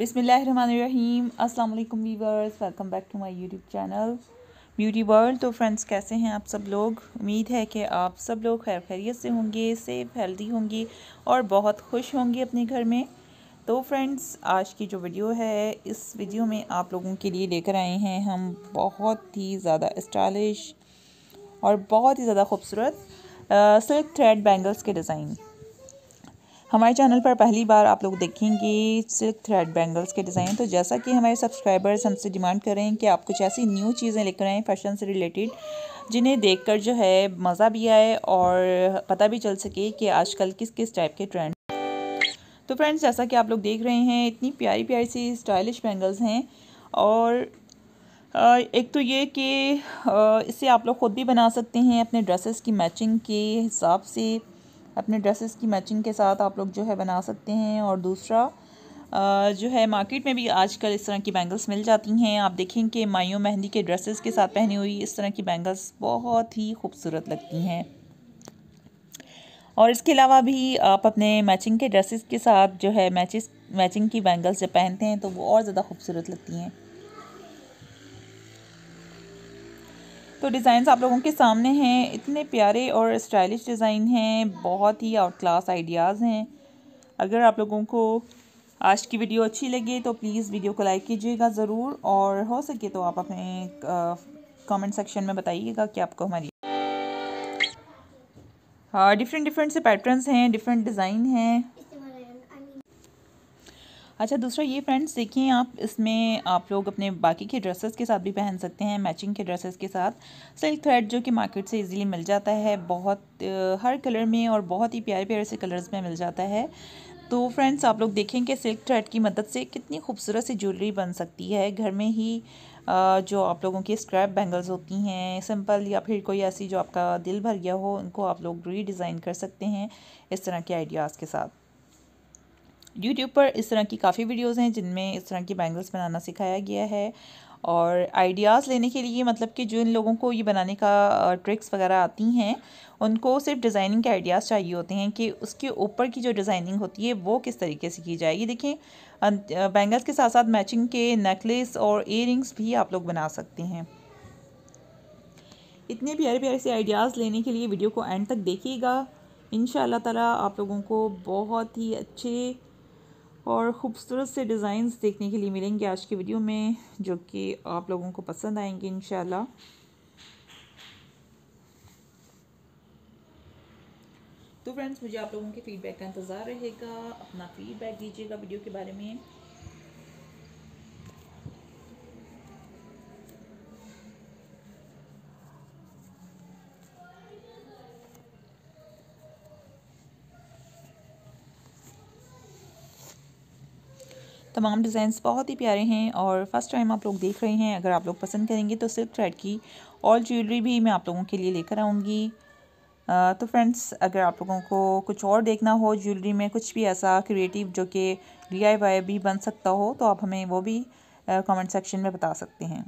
बिसमीम अस्सलाम वालेकुम viewers welcome back to my YouTube channel. Beauty world तो फ्रेंड्स कैसे हैं आप सब लोग? उम्मीद है कि आप सब लोग खैर खैरियत से होंगे सेफ़ हेल्दी होंगे और बहुत खुश होंगे अपने घर में। तो फ्रेंड्स, आज की जो वीडियो है, इस वीडियो में आप लोगों के लिए लेकर आए हैं हम बहुत ही ज़्यादा स्टाइलिश और बहुत ही ज़्यादा खूबसूरत सिल्क थ्रेड बैंगल्स के डिज़ाइन। हमारे चैनल पर पहली बार आप लोग देखेंगे सिल्क थ्रेड बैंगल्स के डिज़ाइन तो जैसा कि हमारे सब्सक्राइबर्स हमसे डिमांड कर रहे हैं कि आप कुछ ऐसी न्यू चीज़ें लेकर आएँ फ़ैशन से रिलेटेड जिन्हें देखकर जो है मज़ा भी आए और पता भी चल सके कि आजकल किस किस टाइप के ट्रेंड तो फ्रेंड्स जैसा कि आप लोग देख रहे हैं, इतनी प्यारी प्यारी सी स्टाइलिश बैंगल्स हैं और एक तो ये कि इसे आप लोग ख़ुद भी बना सकते हैं अपने ड्रेसेस की मैचिंग के हिसाब से। अपने ड्रेसेस की मैचिंग के साथ आप लोग जो है बना सकते हैं। और दूसरा जो है मार्केट में भी आजकल इस तरह की बैंगल्स मिल जाती हैं। आप देखें कि माइयों मेहंदी के ड्रेसेस के साथ पहनी हुई इस तरह की बैंगल्स बहुत ही खूबसूरत लगती हैं। और इसके अलावा भी आप अपने मैचिंग के ड्रेसेस के साथ जो है मैचिस मैचिंग की बैंगल्स जब पहनते हैं तो वो और ज़्यादा खूबसूरत लगती हैं। तो डिज़ाइंस आप लोगों के सामने हैं, इतने प्यारे और स्टाइलिश डिज़ाइन हैं, बहुत ही आउट क्लास आइडियाज़ हैं। अगर आप लोगों को आज की वीडियो अच्छी लगे तो प्लीज़ वीडियो को लाइक कीजिएगा ज़रूर और हो सके तो आप अपने कमेंट सेक्शन में बताइएगा कि आपको हमारी हाँ डिफरेंट डिफरेंट से पैटर्न्स हैं डिफरेंट डिज़ाइन हैं। अच्छा दूसरा ये फ्रेंड्स देखिए आप इसमें आप लोग अपने बाकी के ड्रेसेस के साथ भी पहन सकते हैं मैचिंग के ड्रेसेस के साथ। सिल्क थ्रेड जो कि मार्केट से इजीली मिल जाता है, बहुत हर कलर में और बहुत ही प्यारे प्यारे से कलर्स में मिल जाता है। तो फ्रेंड्स आप लोग देखें कि सिल्क थ्रेड की मदद से कितनी खूबसूरत सी ज्वेलरी बन सकती है। घर में ही जो आप लोगों की स्क्रैप बैंगल्स होती हैं सिंपल या फिर कोई ऐसी जो आपका दिल भर गया हो, उनको आप लोग रीडिज़ाइन कर सकते हैं, इस तरह के आइडियाज़ के साथ। यूट्यूब पर इस तरह की काफ़ी वीडियोस हैं जिनमें इस तरह की बैंगल्स बनाना सिखाया गया है और आइडियाज़ लेने के लिए मतलब कि जो इन लोगों को ये बनाने का ट्रिक्स वगैरह आती हैं, उनको सिर्फ़ डिज़ाइनिंग के आइडियाज़ चाहिए होते हैं कि उसके ऊपर की जो डिज़ाइनिंग होती है वो किस तरीके से की जाएगी। देखें बैंगल्स के साथ साथ मैचिंग के नेकलेस और इयर भी आप लोग बना सकते हैं। इतने प्यारे प्यारे से आइडियाज़ लेने के लिए वीडियो को एंड तक देखिएगा। इन ताला आप लोगों को बहुत ही अच्छे और ख़ूबसूरत से डिज़ाइंस देखने के लिए मिलेंगे आज की वीडियो में, जो कि आप लोगों को पसंद आएँगे इन तो फ्रेंड्स, मुझे आप लोगों के फ़ीडबैक का इंतज़ार रहेगा। अपना फ़ीडबैक दीजिएगा वीडियो के बारे में। तमाम डिज़ाइंस बहुत ही प्यारे हैं और फ़र्स्ट टाइम आप लोग देख रहे हैं। अगर आप लोग पसंद करेंगे तो सिल्क थ्रेड की और ज्वेलरी भी मैं आप लोगों के लिए लेकर आऊँगी। तो फ्रेंड्स, अगर आप लोगों को कुछ और देखना हो ज्वेलरी में, कुछ भी ऐसा क्रिएटिव जो कि डी भी बन सकता हो तो आप हमें वो भी कमेंट सेक्शन में बता सकते हैं।